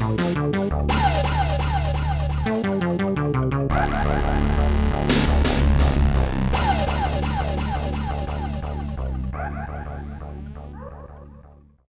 Bye.